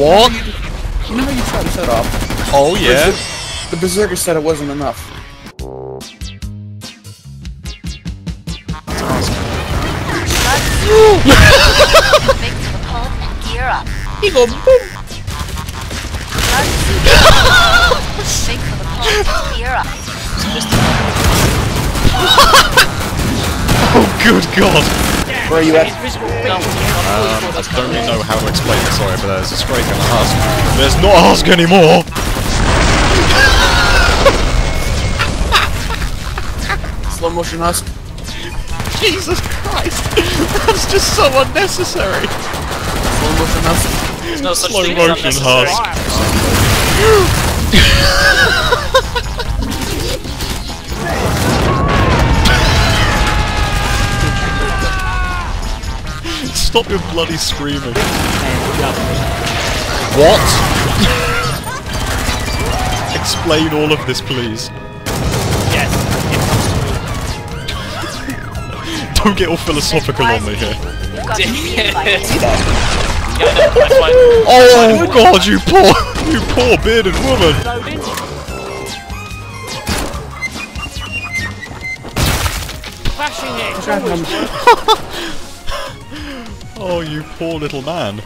What? You know how you shot his head off? Oh yeah. The berserker said it wasn't enough. Make to the pulp and gear up. He go boom. Make for the pulp and gear up. Oh good god. Where are you at? Um, I don't really know how to explain this, sorry, but there's a Scrake and a Husk. There's not a Husk anymore! Slow motion husk. Jesus Christ! That's just so unnecessary! Slow motion husk. There's no such Slow thing as motion unnecessary. husk. Stop your bloody screaming. What? Explain all of this, please. Yes. Don't get all philosophical on me here. You've got to feel like it. Yeah, I know, that's why. Oh god, you poor, you poor bearded woman! Flashing it. Oh, you poor little man.